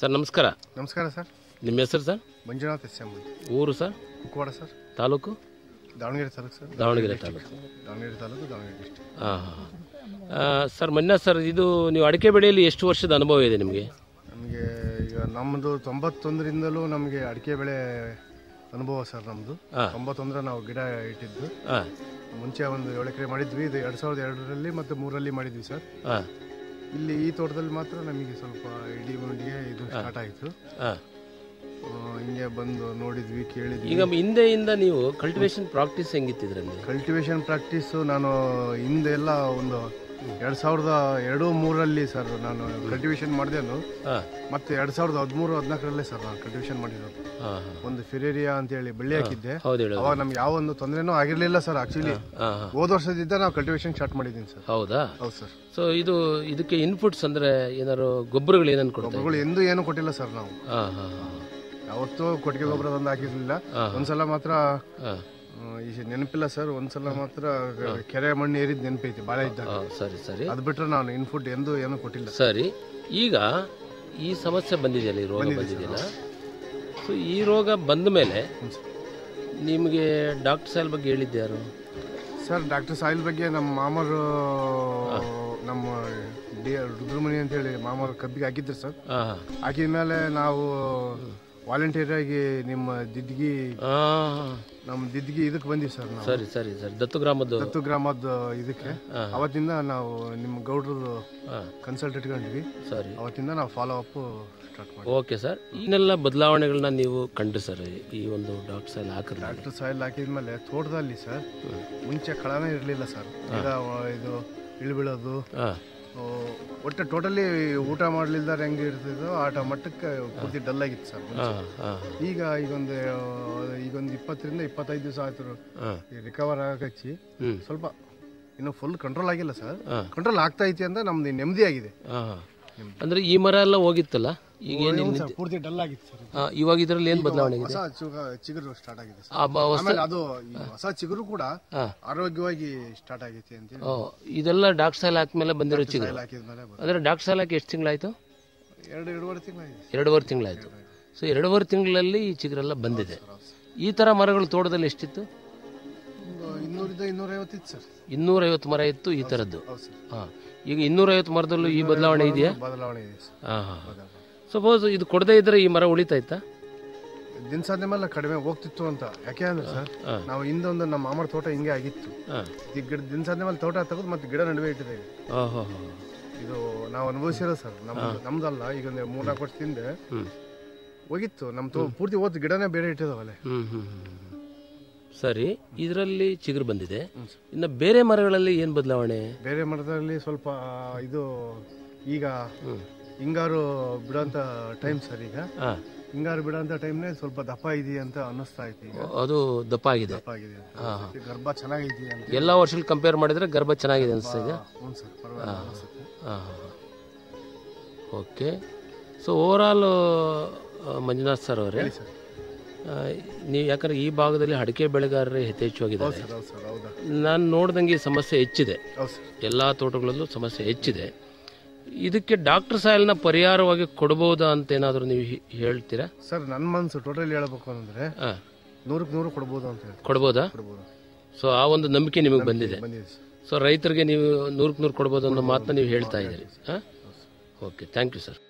Sir ನಮಸ್ಕಾರ. ನಮಸ್ಕಾರ sir. ನಿಮ್ಮ ಹೆಸರು ಸರ್? ಮಂಜುನಾಥ್ ಎಸ್ ಎಂ ಊರು sir? Kukkawada sir. Taluk? Davanagere taluk sir. Davanagere taluk. Davanagere taluk Davanagere district ಹಾಂ ಹಾಂ. ಸರ್ ಮೊನ್ನೆ ಸರ್ ಇದು ನೀವು ಅಡಿಕೆ ಬೆಳೆಯಲ್ಲಿ ಎಷ್ಟು ವರ್ಷದ ಅನುಭವ ಇದೆ ನಿಮಗೆ? ನಮಗೆ ಈಗ ನಮ್ಮದು ತೊಂಬತ್ತೊಂದರಿಂದಲೂ ನಮಗೆ ಅಡಿಕೆ ಬೆಳೆ ಅನುಭವ ಸರ್ ನಮ್ಮದು ಹಾ. ತೊಂಬತ್ತೊಂದರ ನಾವು ಗಿಡ ಇಟ್ಟಿದ್ದು. ಹಾಂ ಮುಂಚೆ ಒಂದು ಏಳು ಎಕರೆ ಮಾಡಿದ್ವಿ ಇದು ಎರಡು ಸಾವಿರದ ಎರಡರಲ್ಲಿ ಮತ್ತು ಮೂರರಲ್ಲಿ ಮಾಡಿದ್ವಿ ಸರ್. ಹಾಂ ಇಲ್ಲಿ ಈ ತೋಟದಲ್ಲಿ ಮಾತ್ರ ನಮಗೆ ಸ್ವಲ್ಪ ಇಡೀ ಮಂಡಿಗೆ ಇದು ಸ್ಟಾರ್ಟ್ ಆಯಿತು. ಹಾಂ. ಹಿಂಗೆ ಬಂದು ನೋಡಿದ್ವಿ ಕೇಳಿದ್ವಿ. ಈಗ ಹಿಂದೆಯಿಂದ ನೀವು ಕಲ್ಟಿವೇಶನ್ ಪ್ರಾಕ್ಟೀಸ್ ಹೆಂಗಿತ್ತಿದ್ರಲ್ಲಿ ಕಲ್ಟಿವೇಶನ್ ಪ್ರಾಕ್ಟೀಸು ನಾನು ಹಿಂದೆ ಎಲ್ಲ ಒಂದು ಎರಡು ಸಾವಿರದ ಎರಡು ಮೂರರಲ್ಲಿ ಸರ್ ನಾನು ಕಲ್ಟಿವೇಶನ್ ಮಾಡಿದೆನು ಮತ್ತೆ ಎರಡು ಸಾವಿರದ ಹದಿಮೂರು ಹದಿನಾಲ್ಕರಲ್ಲೇ ಸರ್ ನಾನು ಕಲ್ಟಿವೇಶನ್ ಮಾಡಿರೋದು. ಒಂದು ಫಿರೇರಿಯಾ ಅಂತೇಳಿ ಬೆಳ್ಳಿ ಹಾಕಿದ್ದೆ. ಅವಾಗ ನಮ್ಗೆ ಯಾವ ಒಂದು ತೊಂದರೆನೂ ಆಗಿರಲಿಲ್ಲ ಸರ್ ಆಕ್ಚುಲಿ ಹೋದ ವರ್ಷದಿಂದ ನಾವು ಕಲ್ಟಿವೇಶನ್ ಸ್ಟಾರ್ಟ್ ಮಾಡಿದ್ದೀನಿ ಸರ್. ಹೌದಾ? ಹೌದು ಸರ್. ಸೊ ಇದು ಇದಕ್ಕೆ ಇನ್ಪುಟ್ಸ್ ಅಂದ್ರೆ ಏನಾದ್ರು ಗೊಬ್ಬರಗಳು ಏನನ್ನು ಕೊಡ್ತಾರೆ ಗೊಬ್ಬರಗಳು ಎಂದೂ ಏನು ಕೊಟ್ಟಿಲ್ಲ ಸರ್ ನಾವು. ಯಾವತ್ತೂ ಕೊಟ್ಟಿಗೆ ಗೊಬ್ಬರ ತಂದು ಹಾಕಿರ್ಲಿಲ್ಲ. ಒಂದ್ಸಲ ಮಾತ್ರ ಈ ನೆನಪಿಲ್ಲ ಸರ್ ಒಂದ್ಸಲ ಮಾತ್ರ ಕೆರೆ ಮಣ್ಣು ಏರಿದ ನೆನಪೈತಿ ಬಾಳೆ ಇದ್ದ ಸರಿ ಸರಿ. ಅದು ಬಿಟ್ಟರೆ ನಾನು ಇನ್ಫುಟ್ ಎಂದು ಏನು ಕೊಟ್ಟಿಲ್ಲ. ಸರಿ ಈಗ ಈ ಸಮಸ್ಯೆ ಬಂದಿದೆಯಲ್ಲ ಈ ರೋಗ ಬಂದಿದೆಯಲ್ಲ? ಸೊ ಈ ರೋಗ ಬಂದ ಮೇಲೆ ನಿಮಗೆ ಡಾಕ್ಟರ್ ಸಾಹೇಬ್ ಬಗ್ಗೆ ಹೇಳಿದ್ದೆ ಯಾರು? ಸರ್ ಡಾಕ್ಟರ್ ಸಾಯಿಲ್ ಬಗ್ಗೆ ನಮ್ಮ ಮಾಮರು ನಮ್ಮ ಡಿ ಅಂತ ಹೇಳಿ ಮಾಮರು ಕಬ್ಬಿಗೆ ಹಾಕಿದ್ರು ಸರ್. ಹಾಕಿದ ಮೇಲೆ ನಾವು ವಾಲಂಟಿಯರ್ ಆಗಿ ನಿಮ್ಮ ದಿದ್ಗಿ ನಮ್ಮ ದಿದ್ಗಿ ಇದಕ್ಕೆ ಬಂದಿವಿ ಸರ್ ನಾವು. ಸರಿ ಸರಿ ಸರಿ. ದತ್ತು ಗ್ರಾಮದ ದತ್ತು ಗ್ರಾಮದ ಇದಕ್ಕೆ. ಅವತ್ತಿಂದ ನಾವು ನಿಮ್ಮ ಗೌಡ್ರದ್ದು ಕನ್ಸಲ್ಟ್ ಇಟ್ಕೊಂಡ್ವಿ ಸರಿ. ಅವತ್ತಿಂದ ನಾವು ಫಾಲೋ ಅಪ್ ಸ್ಟಾರ್ಟ್ ಮಾಡಿ ಓಕೆ ಸರ್. ಇನ್ನೆಲ್ಲ ಬದಲಾವಣೆಗಳನ್ನ ನೀವು ಕಂಡು ಸರ್ ಈ ಒಂದು ಡಾಕ್ಟರ್ ಸಾಯಿಲ್ ಹಾಕಿದ್ರೆ ಡಾಕ್ಟರ್ ಸಾಯಿಲ್ ಹಾಕಿದ್ಮೇಲೆ ತೋಟದಲ್ಲಿ ಸರ್ ಮುಂಚೆ ಕಳನೇ ಇರಲಿಲ್ಲ ಸರ್. ಈಗ ಇದು ಇಳಿಬೀಳೋದು ಒಟ್ಟು ಟೋಟಲಿ ಊಟ ಮಾಡಲಿಲ್ದಾರೆ ಹೆಂಗೆ ಇರ್ತಿದ್ದೋ ಆಟ ಮಟ್ಟಕ್ಕೆ ಪೂರ್ತಿ ಡಲ್ ಆಗಿತ್ತು ಸರ್ ಈಗ ಈಗೊಂದು ಈಗೊಂದು ಇಪ್ಪತ್ತರಿಂದ ಇಪ್ಪತ್ತೈದು ದಿವಸ ಆಯ್ತು ರಿಕವರ್ ಆಗಕ್ಕೆ. ಸ್ವಲ್ಪ ಇನ್ನು ಫುಲ್ ಕಂಟ್ರೋಲ್ ಆಗಿಲ್ಲ ಸರ್. ಕಂಟ್ರೋಲ್ ಆಗ್ತಾ ಐತಿ ಅಂತ ನಮ್ದು ನೆಮ್ಮದಿ ಆಗಿದೆ. ಅಂದ್ರೆ ಈ ಮರ ಎಲ್ಲ ಹೋಗಿತ್ತಲ್ಲ? ಈಗ ಪೂರ್ತಿ ಡಲ್ ಆಗಿತ್ತು ಸರ್ ಇವಾಗ ಇದರಲ್ಲಿ ಏನು ಬದಲಾವಣೆ ಇದೆ? ಹೊಸ ಚುಗ- ಚಿಗುರು ಸ್ಟಾರ್ಟ್ ಆಗಿದೆ ಆಮೇಲೆ ಅದು ಹೊಸ ಚಿಗುರು ಕೂಡ. ಆರೋಗ್ಯವಾಗಿ ಸ್ಟಾರ್ಟ್ ಆಗೈತೆ ಅಂತ ಓ, ಇದೆಲ್ಲ ಡಾಕ್ ಸ್ಟೈಲ್ ಹಾಕ್ಮೇಲೆ ಬಂದಿರೋ ಚಿಗುರು? ಡಾಕ್. ಅಂದ್ರೆ ಡಾಕ್ಟರ್ ಸಾಲ ಹಾಕಿ ಎಷ್ಟು ತಿಂಗಳಾಯ್ತು? ಎರಡು ಎರಡೂವರೆ ತಿಂಗಳಾಯ್ತು. ಎರಡೂವರೆ ತಿಂಗಳಾಯ್ತು ಸೊ ಎರಡೂವರೆ ತಿಂಗಳಲ್ಲಿ ಈ ಚಿಗುರೆಲ್ಲ ಬಂದಿದೆ. ಈ ಥರ ಮರಗಳು ತೋಟದಲ್ಲಿ ಎಷ್ಟಿತ್ತು? ಇನ್ನೂರೈವತ್ತು ಇತ್ತು ಸರ್. ಇನ್ನೂರೈವತ್ತು ಮರ ಇತ್ತು ಈ ಥರದ್ದು ಹಾಂ. ಈಗ ಇನ್ನೂರೈವತ್ತು ಮರದಲ್ಲೂ ಈ ಬದಲಾವಣೆ ಇದೆಯಾ? ಬದಲಾವಣೆ ಇದೆ ಹಾಂ. ಹಾಂ ಸಪೋಸ್ ಇದು ಕೊಡದೇ ಇದ್ರೆ ಈ ಮರ ಉಳಿತಾಯ್ತಾ ದಿನಸಾಧ್ಯ ಮೇಲೆ ಕಡಿಮೆ ಹೋಗ್ತಿತ್ತು ಅಂತ. ಯಾಕೆ ಅಂದ್ರೆ ಸರ್. ನಾವು ಹಿಂದೊಂದು ನಮ್ಮ ಮಾಮರ ತೋಟ ಹಿಂಗೆ ಆಗಿತ್ತು. ಈ ಗಿಡ ದಿನಸಾಧ್ಯ ಮೇಲೆ ತೋಟ ತೆಗೆದು ಮತ್ತೆ ಗಿಡ ನಡುವೆ ಇಟ್ಟಿದ್ದೇವೆ. ಇದು ನಾವು ಅನುಭವಿಸಿರೋ ಸರ್ ನಮ್ದು ನಮ್ದಲ್ಲ ಈಗ ಒಂದು ಮೂರ್ನಾಲ್ಕು ವರ್ಷ ಹ್ಞೂ ಹೋಗಿತ್ತು. ನಮ್ಮ ತೋ ಪೂರ್ತಿ ಹೋದ್ ಗಿಡನೇ ಬೇರೆ ಇಟ್ಟಿದಾವಲ್ಲ. ಸರಿ ಇದರಲ್ಲಿ ಚಿಗುರು ಬಂದಿದೆ. ಇನ್ನು ಬೇರೆ ಮರಗಳಲ್ಲಿ ಏನು ಬದಲಾವಣೆ? ಬೇರೆ ಮರದಲ್ಲಿ ಸ್ವಲ್ಪ ಇದು ಈಗ ಹಿಂಗಾರು ಬಿಡೋಂಥ ಟೈಮ್ ಸರ್ ಈಗ. ಹಿಂಗಾರು ಬಿಡೋಂಥ ಟೈಮ್ನೇ ಸ್ವಲ್ಪ ದಪ್ಪ ಇದೆಯಾ ಅಂತ ಅನ್ನಿಸ್ತಾ ಐತಿ ಈಗ. ಅದು ದಪ್ಪ ಆಗಿದೆ. ದಪ್ಪ ಆಗಿದೆ ಅಂತ. ಗರ್ಭ ಚೆನ್ನಾಗಿದೆಯಾ ಅಂತ ಎಲ್ಲ ವರ್ಷಕ್ಕೆ ಕಂಪೇರ್ ಮಾಡಿದ್ರೆ ಗರ್ಭ ಚೆನ್ನಾಗಿದೆ ಅನಿಸ್ತಿದೆ ಹ್ಞೂ ಸರ್ ಪರವಾಗಿಲ್ಲ ಅನ್ಸುತ್ತೆ. Okay. So overall Manjunath sir ಅವರೇ ಹೇಳಿ ಸರ್. ನೀವು ಯಾಕಂದ್ರೆ ಈ ಭಾಗದಲ್ಲಿ ಅಡಿಕೆ ಬೆಳೆಗಾರರೇ ಯಥೇಚ್ಛವಾಗಿದ್ದಾರೆ ಸರ್ ಹೌದು ಸರ್ ಹೌದಾ? ನಾನು ನೋಡ್ದಂಗೆ ಈ ಸಮಸ್ಯೆ ಹೆಚ್ಚಿದೆ. ಹೌದು ಸರ್. ಎಲ್ಲ ತೋಟಗಳಲ್ಲೂ ಸಮಸ್ಯೆ ಹೆಚ್ಚಿದೆ. ಇದಕ್ಕೆ ಡಾಕ್ಟರ್ ಸಾಯಲ್ನ ಪರಿಹಾರವಾಗಿ ಕೊಡಬಹುದಾ ಅಂತ ಏನಾದರೂ ನೀವು ಹೇಳ್ತೀರಾ? ಸರ್ ನನ್ನ ಮನಸ್ಸು ಟೋಟಲಿ ಹೇಳಬೇಕು ಅಂದ್ರೆ ನೂರಕ್ಕೆ ನೂರು ಕೊಡಬಹುದು ಅಂತ ಹೇಳಿ ಕೊಡಬಹುದಾ ಕೊಡ್ಬೋದು. ಸೊ ಆ ಒಂದು ನಂಬಿಕೆ ನಿಮಗೆ ಬಂದಿದೆ? ಸೊ ರೈತರಿಗೆ ನೀವು ನೂರಕ್ಕೆ ನೂರು ಕೊಡಬಹುದು ಅನ್ನೋ ಮಾತನ್ನ ನೀವು ಹೇಳ್ತಾ ಇದ್ದೀರಿ. ಹಾಂ ಓಕೆ ಥ್ಯಾಂಕ್ ಯು ಸರ್